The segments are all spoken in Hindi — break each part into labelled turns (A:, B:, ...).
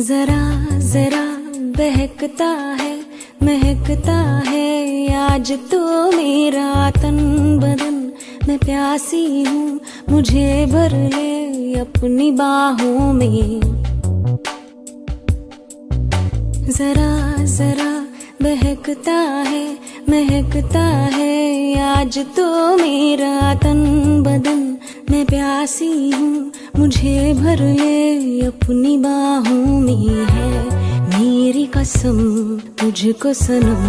A: जरा जरा बहकता है, महकता है। आज तो मेरा तन बदन, मैं प्यासी हूँ, मुझे भर ले अपनी बाहों में। जरा जरा बहकता है, महकता है। आज तो मेरा तन बदन मैं प्यासी हूँ, मुझे भर ले अपनी बाहों में है। मेरी कसम, तुझको सनम,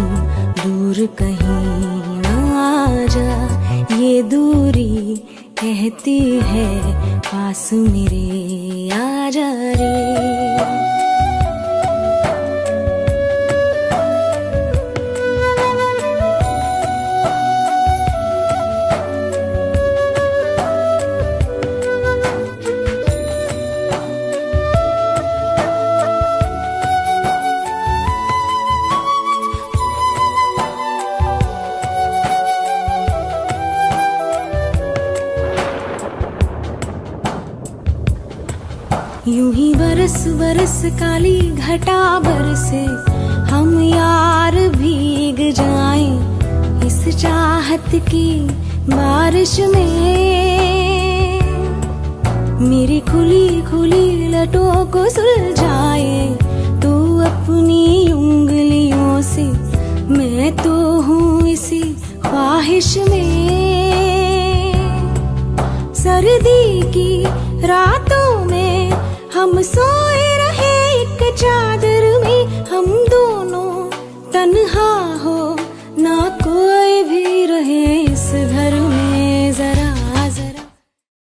A: दूर कहीं ना जा ये दूरी कहती है, पास मेरे आ जा रे। यूँ ही बरस बरस काली घटा बरसे, हम यार भीग जाएँ इस चाहत की बारिश में। मेरी खुली खुली लटों को सुलझाए तो अपनी उंगलियों से, मैं तो हूँ इसी ख्वाहिश में। सर्दी की रातों में हम सो